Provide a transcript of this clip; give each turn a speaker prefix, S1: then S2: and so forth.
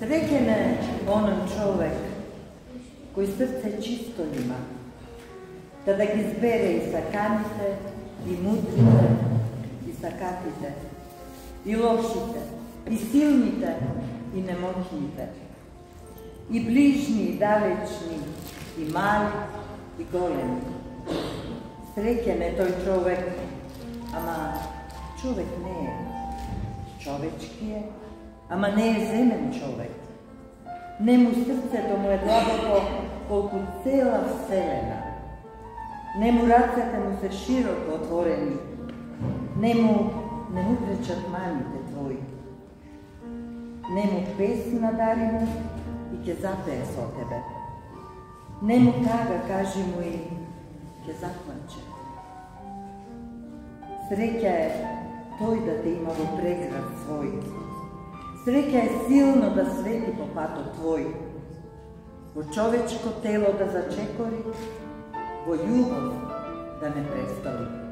S1: Srećen je onan čovek koji srce čisto ima, tada ga izbere i sakanite, i mudrite, i sakatite, i lošite, i silnite, i nemoćnite, i bližni i dalečni, i mali, i golemi. Srećen toj čovek, ama čovek ne je, čovečki je, ама не е земен човек. Не му срцето му е длабоко колку цела вселена. Не му рацете му се широко отворени. Не му, не му пречат маните твои. Не му песна му и ќе запее со тебе. Не му тага, кажи му и ќе заплаче. Среќа е тој да те има во преград свој. Среќа е силно да свети по патот твој. Во човечко тело да зачекори, во љубов да не престали.